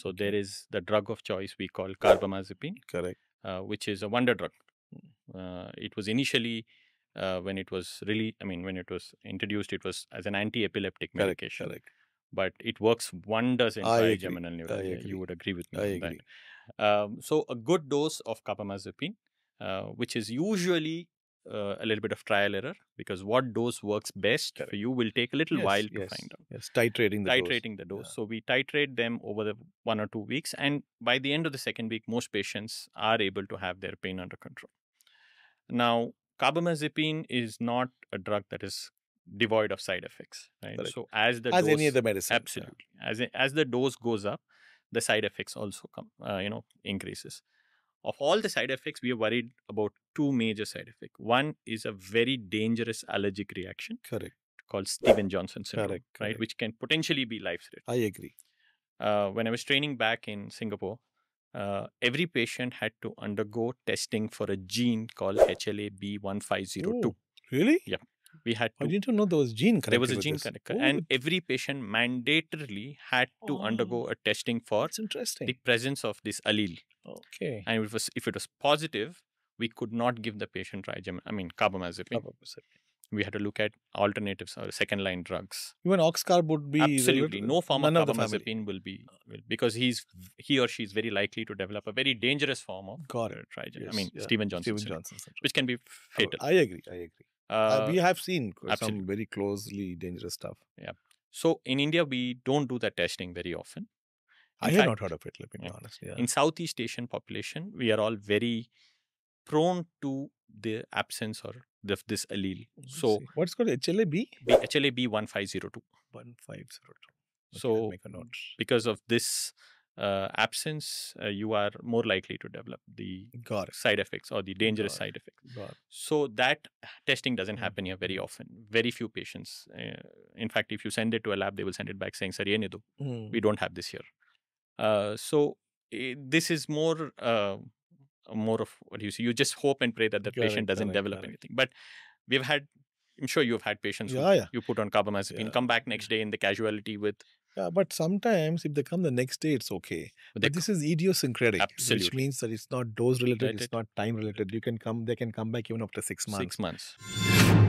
So there is the drug of choice we call carbamazepine, Correct. uh, which is a wonder drug. Uh, it was initially uh, when it was really, I mean, when it was introduced, it was as an anti-epileptic medication, Correct. but it works wonders in agree. trigeminal neuralgia. You would agree with me I on that. Um, so a good dose of carbamazepine, uh, which is usually uh, a little bit of trial error because what dose works best Correct. for you will take a little Yes, while to yes, find out. Yes. Titrating the dose. Titrating the dose. Yeah. So we titrate them over the one or two weeks, and by the end of the second week, most patients are able to have their pain under control. Now, carbamazepine is not a drug that is devoid of side effects, right? Correct. So as the As dose, any other medicine. yeah. absolutely as it- as the dose goes up the side effects also come uh, you know increases of all the side effects we are worried about two major side effects one is a very dangerous allergic reaction Correct. called steven johnson syndrome Correct, right which can potentially be life threatening I agree. uh, when i was training back in singapore uh, every patient had to undergo testing for a gene called HLA-B1502. Oh, really? We had I didn't know there was gene there was a gene connector, Oh, and every patient mandatorily had to Oh. undergo a testing for that's interesting. the presence of this allele. okay. And if it was if it was positive, we could not give the patient trigemin. I mean carbamazepine. carbamazepine. We had to look at alternatives or second line drugs. Even oxcarb would be Absolutely, no form of carbamazepine will be will, because he's he or she is very likely to develop a very dangerous form of Got it. trigemin. Yes, I mean yeah. Stephen Johnson, Steven syndrome, Johnson syndrome. which can be Oh, fatal. I agree. I agree. Uh, we have seen c- some very closely dangerous stuff. Yeah. So in India, we don't do that testing very often. I In have fact, not heard of it. Let me be yeah. honest. Yeah. in Southeast Asian population, we are all very prone to the absence or the, this allele. Let's So see. what's called HLA B B- HLA-B1502. one five zero two. So make a note. because of this uh, absence, uh, you are more likely to develop the Got side effects or the dangerous Got side effects. So that testing doesn't Mm. happen here very often. Very few patients. Uh, in fact, if you send it to a lab, they will send it back saying, "Sir, ye do. Mm. we don't have this here." Uh, so eh, this is more. Uh, more of what you see. You just hope and pray that the Correct, patient doesn't develop anything. But we've had. I'm sure you've had patients who Yeah, yeah. you put on carbamazepine, Yeah. come back next day in the casualty with Yeah, but sometimes if they come the next day, it's okay. with But this is idiosyncratic, which means that it's not dose related, Right, it's not time related. You can come, they can come back even after six months. six months.